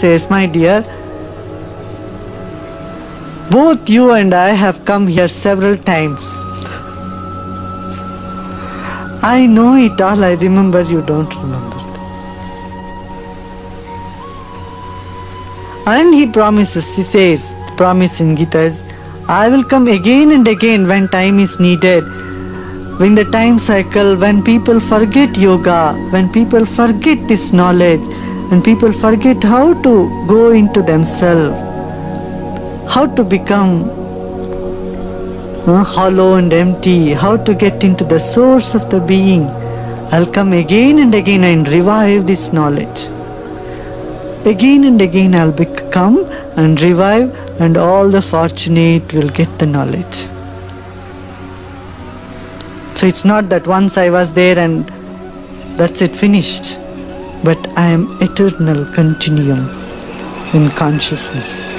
says, My dear, both you and I have come here several times. I know it all, I remember you don't remember. And he promises, he says, promise in Gita is, I will come again and again when time is needed. When the time cycle, when people forget yoga, when people forget this knowledge, when people forget how to go into themselves, how to become uh, hollow and empty, how to get into the source of the being, I'll come again and again and revive this knowledge. Again and again I'll become and revive, and all the fortunate will get the knowledge. So it's not that once I was there and that's it finished, but I am eternal continuum in consciousness.